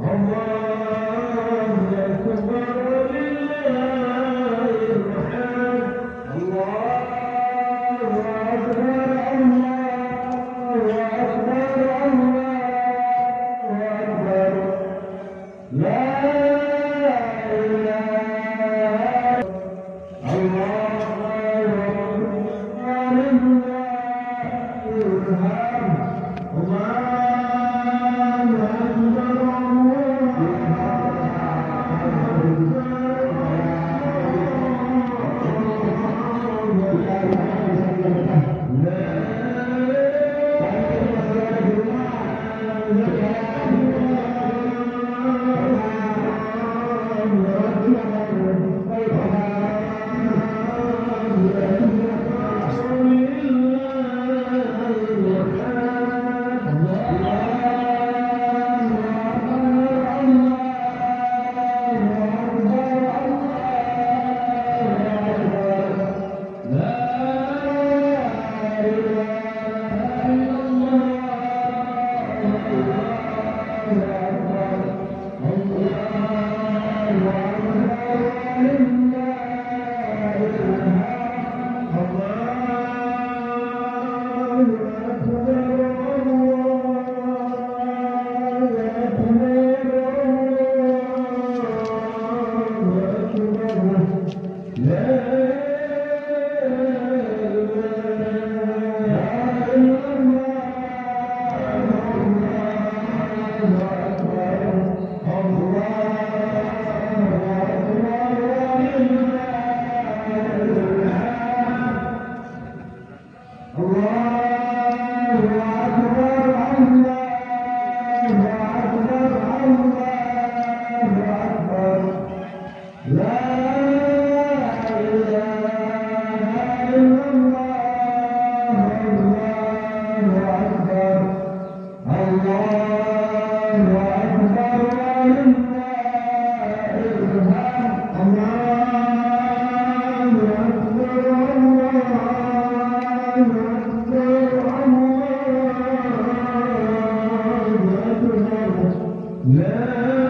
Allah Yeah. Glória. Yeah.